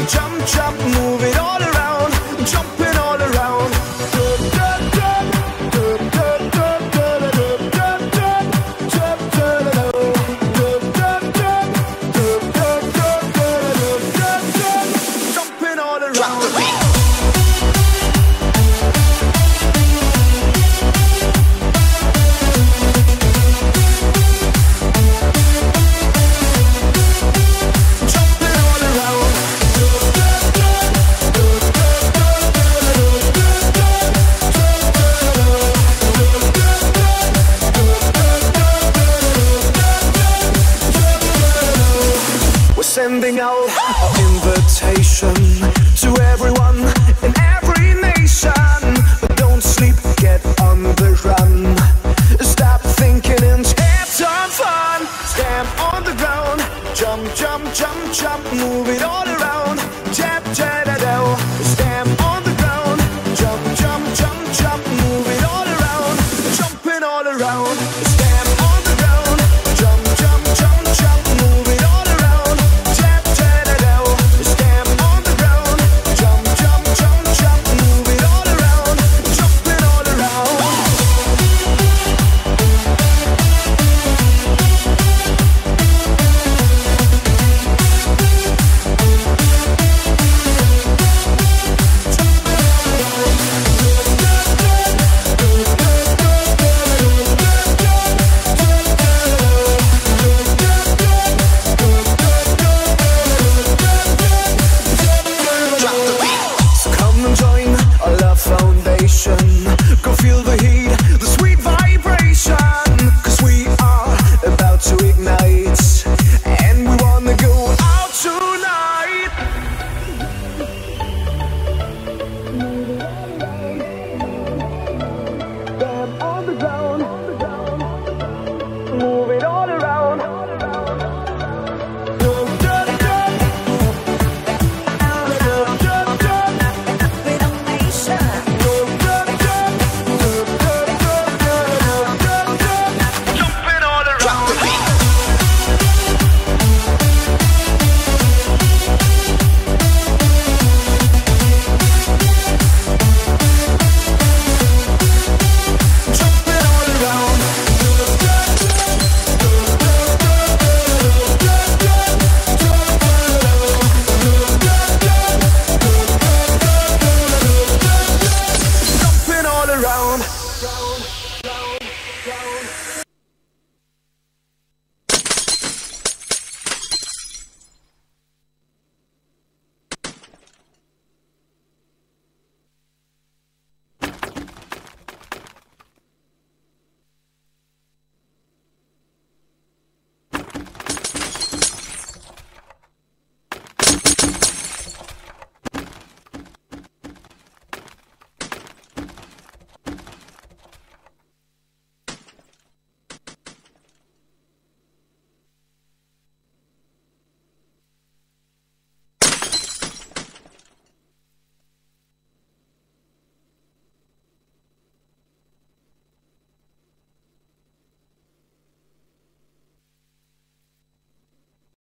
jump, jump, jump, move it all. sending invitation to everyone in every nation. But don't sleep, get on the run. Stop thinking and have some fun. Stand on the ground, jump, jump, jump.